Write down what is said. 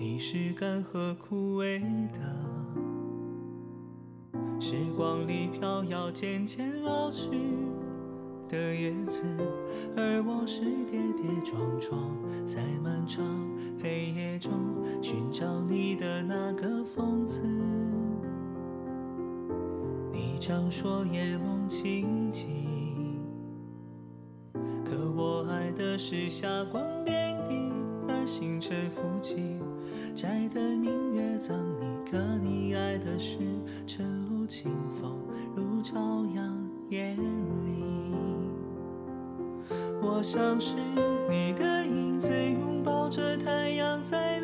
你是干涸枯萎的。时光里飘摇，渐渐老去的叶子，而我是跌跌撞撞，在漫长黑夜中寻找你的那个疯子。你常说夜梦清静，可我爱的是霞光遍地星辰浮起，摘得明月赠你，可你爱的是晨露清风如朝阳夜里。我像是你的影子，拥抱着太阳在